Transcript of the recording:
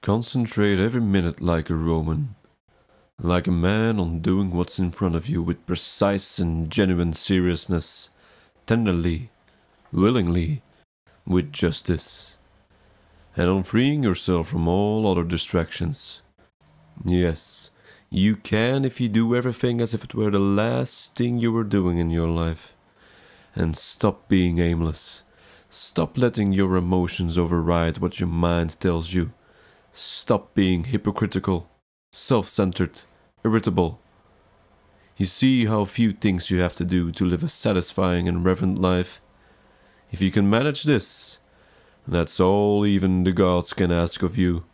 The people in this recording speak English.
Concentrate every minute like a Roman, like a man on doing what's in front of you with precise and genuine seriousness, tenderly, willingly, with justice, and on freeing yourself from all other distractions. Yes, you can if you do everything as if it were the last thing you were doing in your life. And stop being aimless. Stop letting your emotions override what your mind tells you. Stop being hypocritical, self centered, irritable. You see how few things you have to do to live a satisfying and reverent life? If you can manage this, that's all even the gods can ask of you.